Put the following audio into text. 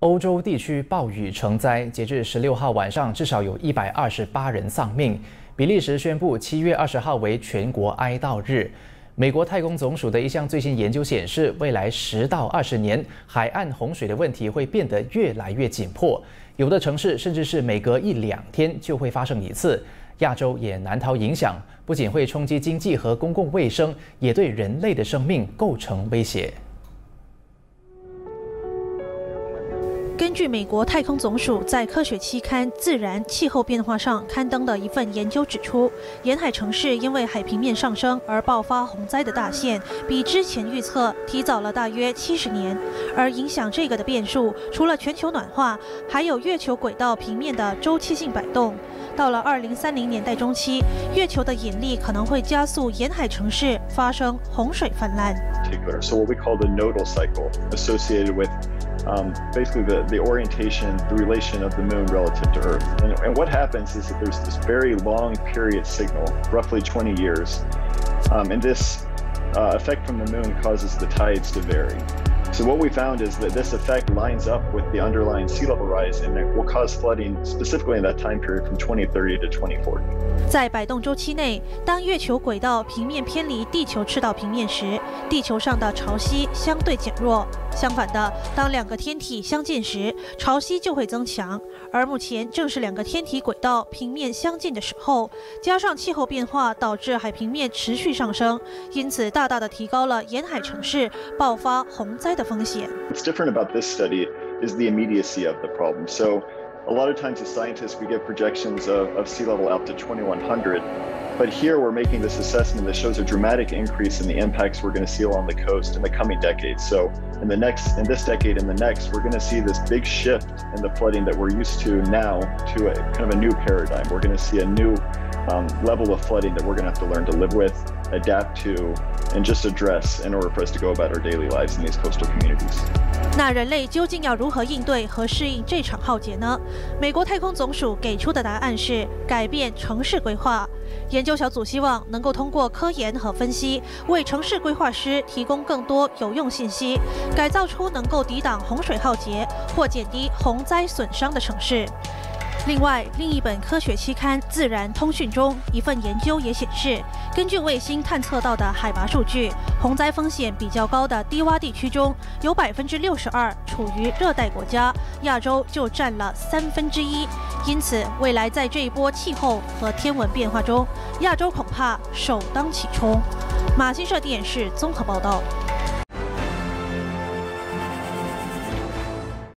欧洲地区暴雨成灾，截至十六号晚上，至少有一百二十八人丧命。比利时宣布七月二十号为全国哀悼日。美国太空总署的一项最新研究显示，未来十到二十年，海岸洪水的问题会变得越来越紧迫，有的城市甚至是每隔一两天就会发生一次。亚洲也难逃影响，不仅会冲击经济和公共卫生，也对人类的生命构成威胁。据美国太空总署在科学期刊《自然气候变化》上刊登的一份研究指出，沿海城市因为海平面上升而爆发洪灾的大限，比之前预测提早了大约七十年。而影响这个的变数，除了全球暖化，还有月球轨道平面的周期性摆动。到了二零三零年代中期，月球的引力可能会加速沿海城市发生洪水泛滥。So what we call the nodal cycle associated with um, basically the, the orientation, the relation of the moon relative to Earth. And, and what happens is that there's this very long period signal, roughly 20 years, um, and this uh, effect from the moon causes the tides to vary. So what we found is that this effect lines up with the underlying sea level rise and it will cause flooding specifically in that time period from 2030 to 2040. 在摆动周期内，当月球轨道平面偏离地球赤道平面时，地球上的潮汐相对减弱。相反的，当两个天体相近时，潮汐就会增强。而目前正是两个天体轨道平面相近的时候，加上气候变化导致海平面持续上升，因此大大的提高了沿海城市爆发洪灾的风险。What's different about this study is the immediacy of the problem. So a lot of times as scientists we get projections of, of sea level out to 2100. But here we're making this assessment that shows a dramatic increase in the impacts we're going to see along the coast in the coming decades. So in the next, in this decade and the next, we're going to see this big shift in the flooding that we're used to now to a kind of a new paradigm. We're going to see a new um, level of flooding that we're going to have to learn to live with, adapt to, and just address in order for us to go about our daily lives in these coastal communities. 那人类究竟要如何应对和适应这场浩劫呢？美国太空总署给出的答案是改变城市规划。研究小组希望能够通过科研和分析，为城市规划师提供更多有用信息，改造出能够抵挡洪水浩劫或减低洪灾损伤的城市。另外，另一本科学期刊《自然通讯》中一份研究也显示，根据卫星探测到的海拔数据，洪灾风险比较高的低洼地区中有百分之六十二处于热带国家，亚洲就占了三分之一。因此，未来在这一波气候和天文变化中，亚洲恐怕首当其冲。马新社电视综合报道。